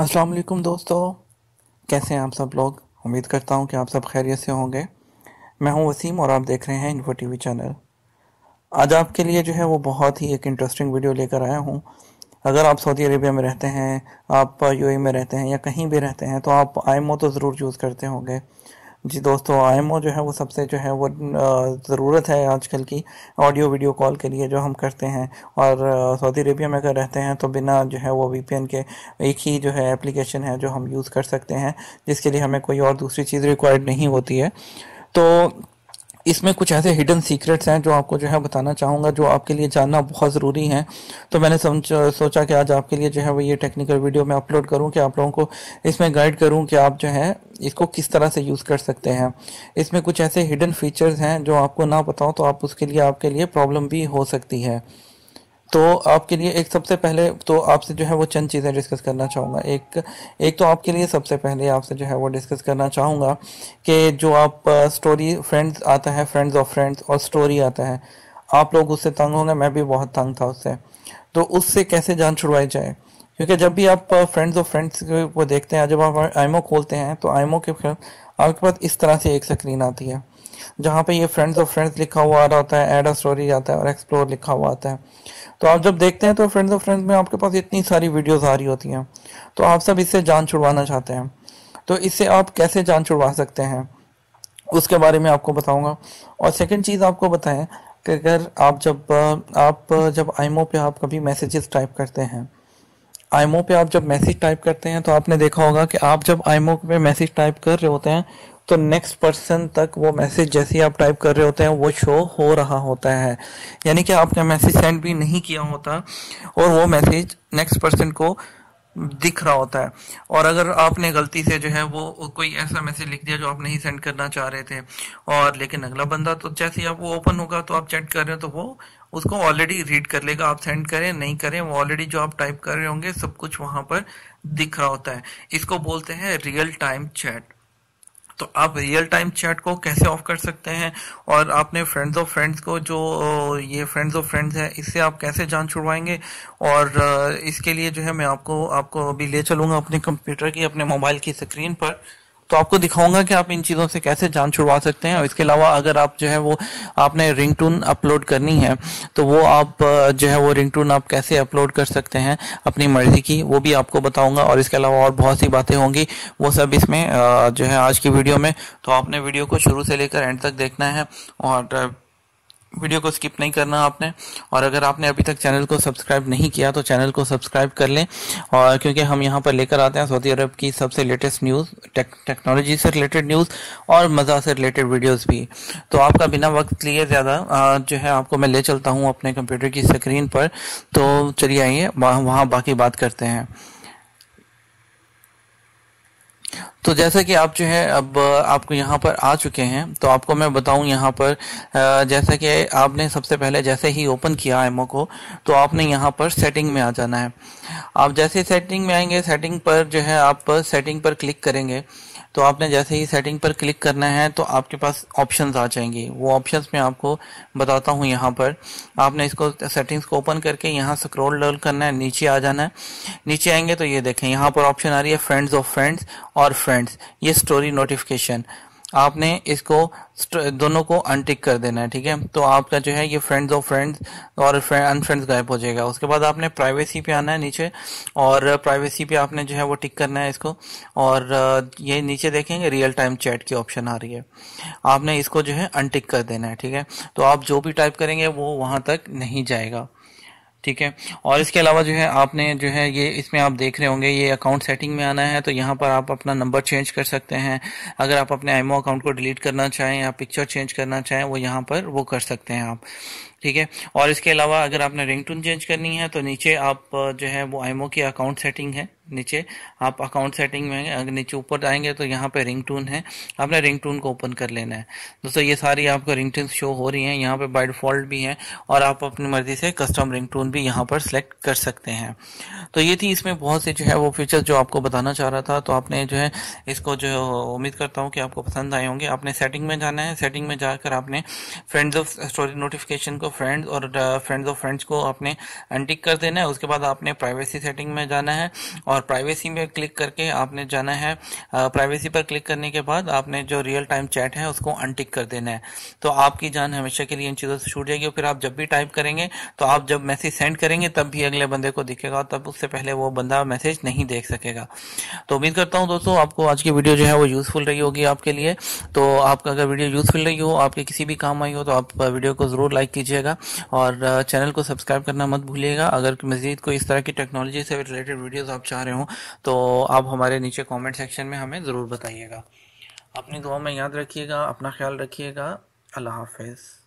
अस्सलाम वालेकुम दोस्तों। कैसे हैं आप सब लोग? उम्मीद करता हूँ कि आप सब खैरियत से होंगे। मैं हूँ वसीम और आप देख रहे हैं इन्फो टीवी चैनल। आज आपके लिए जो है वो बहुत ही एक इंटरेस्टिंग वीडियो लेकर आया हूँ। अगर आप सऊदी अरेबिया में रहते हैं, आप यूएई में रहते हैं या कहीं भी रहते हैं तो आप आईमो तो ज़रूर यूज़ करते होंगे। जी दोस्तों आईएमओ जो है वो सबसे जो है वो ज़रूरत है आजकल की ऑडियो वीडियो कॉल के लिए जो हम करते हैं। और सऊदी अरेबिया में अगर रहते हैं तो बिना जो है वो वीपीएन के एक ही जो है एप्लीकेशन है जो हम यूज़ कर सकते हैं, जिसके लिए हमें कोई और दूसरी चीज़ रिक्वायर्ड नहीं होती है। तो इसमें कुछ ऐसे हिडन सीक्रेट्स हैं जो आपको जो है बताना चाहूँगा, जो आपके लिए जानना बहुत ज़रूरी है। तो मैंने समझ, सोचा कि आज आपके लिए जो है वो ये टेक्निकल वीडियो मैं अपलोड करूँ कि आप लोगों को इसमें गाइड करूँ कि आप जो है इसको किस तरह से यूज़ कर सकते हैं। इसमें कुछ ऐसे हिडन फीचर्स हैं जो आपको ना हो तो आप उसके लिए, आपके लिए प्रॉब्लम भी हो सकती है। तो आपके लिए एक सबसे पहले तो आपसे जो है वो चंद चीज़ें डिस्कस करना चाहूँगा। एक एक तो आपके लिए सबसे पहले आपसे जो है वो डिस्कस करना चाहूँगा कि जो आप स्टोरी फ्रेंड्स आता है फ्रेंड्स ऑफ़ फ्रेंड्स और स्टोरी आता है, आप लोग उससे तंग होंगे, मैं भी बहुत तंग था उससे। तो उससे कैसे जान छुड़वाई जाए? क्योंकि जब भी आप फ्रेंड्स ऑफ़ फ्रेंड्स को देखते हैं, जब आप आईमो खोलते हैं तो आईमो के आपके पास इस तरह से एक स्क्रीन आती है, जहाँ पे ये फ्रेंड्स ऑफ़ फ्रेंड्स लिखा हुआ आ रहा होता है एड अ स्टोरी आता है और एक्सप्लोर लिखा हुआ आता है। तो आप जब देखते हैं तो फ्रेंड्स ऑफ़ फ्रेंड्स में आपके पास इतनी सारी वीडियोस आ रही होती हैं। तो आप सब इससे जान छुड़वाना चाहते हैं। तो इससे आप कैसे जान छुड़वा सकते हैं? उसके बारे में आपको बताऊँगा। और सेकंड चीज़ आपको बताएँ कि अगर आप जब आप जब आईमो पे आप कभी मैसेजेस टाइप करते हैं, आईमो पे आप जब मैसेज टाइप करते हैं तो आपने देखा होगा कि आप जब आईमो पे मैसेज टाइप कर रहे होते हैं तो नेक्स्ट पर्सन तक वो मैसेज जैसे ही आप टाइप कर रहे होते हैं, वो शो हो रहा होता है। यानी कि आपने मैसेज सेंड भी नहीं किया होता और वो मैसेज नेक्स्ट पर्सन को दिख रहा होता है। और अगर आपने गलती से जो है वो कोई ऐसा मैसेज लिख दिया जो आप नहीं सेंड करना चाह रहे थे और लेकिन अगला बंदा तो जैसे ही आप वो ओपन होगा तो आप चैट कर रहे हो तो वो उसको ऑलरेडी रीड कर लेगा। आप सेंड करें, नहीं करें, वो ऑलरेडी जो आप टाइप कर रहे होंगे, सब कुछ वहाँ पर दिख रहा होता है। इसको बोलते हैं रियल टाइम चैट तो आप रियल टाइम चैट को कैसे ऑफ़ कर सकते हैं? और आपने फ्रेंड्स ऑफ़ फ्रेंड्स को जो ये फ्रेंड्स ऑफ़ फ्रेंड्स है, इससे आप कैसे जान छुड़वाएँगे? और इसके लिए जो है मैं आपको आपको अभी ले चलूँगा अपने कंप्यूटर की, अपने मोबाइल की स्क्रीन पर। तो आपको दिखाऊँगा कि आप इन चीज़ों से कैसे जान छुड़वा सकते हैं। और इसके अलावा अगर आप जो है वो आपने रिंग टून अपलोड करनी है तो वो आप जो है वो रिंग टून आप कैसे अपलोड कर सकते हैं अपनी मर्ज़ी की, वो भी आपको बताऊँगा। और इसके अलावा और बहुत सी बातें होंगी, वो सब इसमें जो है आज की वीडियो में। तो आपने वीडियो को शुरू से लेकर एंड तक देखना है, और वीडियो को स्किप नहीं करना आपने। और अगर आपने अभी तक चैनल को सब्सक्राइब नहीं किया तो चैनल को सब्सक्राइब कर लें। और क्योंकि हम यहाँ पर लेकर आते हैं सऊदी अरब की सबसे लेटेस्ट न्यूज़ टेक, टेक्नोलॉजी से रिलेटेड न्यूज़ और मज़ा से रिलेटेड वीडियोस भी। तो आपका बिना वक्त लिए ज़्यादा जो है आपको मैं ले चलता हूँ अपने कंप्यूटर की स्क्रीन पर। तो चलिए आइए वहाँ बाकी बात करते हैं। तो जैसा कि आप जो है, अब आपको यहाँ पर आ चुके हैं तो आपको मैं बताऊँ यहाँ पर जैसा कि आपने सबसे पहले जैसे ही ओपन किया एमओ को तो आपने यहाँ पर सेटिंग में आ जाना है। आप जैसे सेटिंग में आएँगे सेटिंग पर जो है आप सेटिंग पर क्लिक करेंगे तो आपने जैसे ही सेटिंग पर क्लिक करना है तो आपके पास ऑप्शंस आ जाएँगे। वो ऑप्शंस में आपको बताता हूँ यहाँ पर। आपने इसको सेटिंग्स को ओपन करके यहाँ स्क्रॉल डाउन करना है, नीचे आ जाना है। नीचे आएँगे तो ये देखें, यहाँ पर ऑप्शन आ रही है फ्रेंड्स ऑफ़ फ्रेंड्स और फ्रेंड्स ये स्टोरी नोटिफिकेशन आपने इसको दोनों को अनटिक कर देना है, ठीक है? तो आपका जो है ये फ्रेंड्स ऑफ़ फ्रेंड्स और अनफ्रेंड्स गायब हो जाएगा। उसके बाद आपने प्राइवेसी पे आना है नीचे और प्राइवेसी पे आपने जो है वो टिक करना है इसको और ये नीचे देखेंगे रियल टाइम चैट की ऑप्शन आ रही है। आपने इसको जो है अनटिक कर देना है, ठीक है? तो आप जो भी टाइप करेंगे वो वहाँ तक नहीं जाएगा। ठीक है? और इसके अलावा जो है, आपने जो है, ये इसमें आप देख रहे होंगे, ये अकाउंट सेटिंग में आना है तो यहाँ पर आप अपना नंबर चेंज कर सकते हैं। अगर आप अपने आईमो अकाउंट को डिलीट करना चाहें या पिक्चर चेंज करना चाहें, वो यहाँ पर वो कर सकते हैं आप। ठीक है? और इसके अलावा अगर आपने रिंग टून चेंज करनी है तो नीचे आप जो है वो आईमो की अकाउंट सेटिंग है। नीचे आप अकाउंट सेटिंग में अगर नीचे ऊपर आएँगे तो यहाँ पे रिंग टून है। आपने रिंग टून को ओपन कर लेना है। दोस्तों, ये सारी आपको रिंग टून शो हो रही हैं। यहाँ पे बाई डिफ़ॉल्ट भी है और आप अपनी मर्ज़ी से कस्टम रिंग टून भी यहाँ पर सिलेक्ट कर सकते हैं। तो ये थी इसमें बहुत से जो है वो फीचर जो आपको बताना चाह रहा था। तो आपने जो है इसको जो, उम्मीद करता हूँ कि आपको पसंद आए होंगे। आपने सेटिंग में जाना है। सेटिंग में जाकर आपने फ्रेंड्स ऑफ़ स्टोरी नोटिफिकेशन को फ्रेंड्स और फ्रेंड्स ऑफ़ फ्रेंड्स को आपने अनटिक कर देना है। उसके बाद आपने प्राइवेसी सेटिंग में जाना है और प्राइवेसी में क्लिक करके आपने जाना है। प्राइवेसी पर क्लिक करने के बाद आपने जो रियल टाइम चैट है, उसको अनटिक कर देना है। तो आपकी जान हमेशा के लिए इन चीज़ों से छूट जाएगी और फिर आप जब भी टाइप करेंगे तो आप जब मैसेज सेंड करेंगे, तब भी अगले बंदे को दिखेगा तब उससे पहले वो बंदा मैसेज नहीं देख सकेगा। तो उम्मीद करता हूँ दोस्तों, आपको आज की वीडियो जो है वो यूज़फुल रही होगी आपके लिए। तो आपका अगर वीडियो यूज़फुल रही हो, आपके किसी भी काम आई हो तो आप वीडियो को ज़रूर लाइक कीजिएगा और चैनल को सब्सक्राइब करना मत भूलिएगा। अगर मज़ीद कोई इस तरह की टेक्नोलॉजी से रिलेटेड वीडियोज़ आप चाह रहे हो तो आप हमारे नीचे कॉमेंट सेक्शन में हमें ज़रूर बताइएगा। अपनी दुआ में याद रखिएगा, अपना ख्याल रखिएगा। अल्लाह हाफिज़।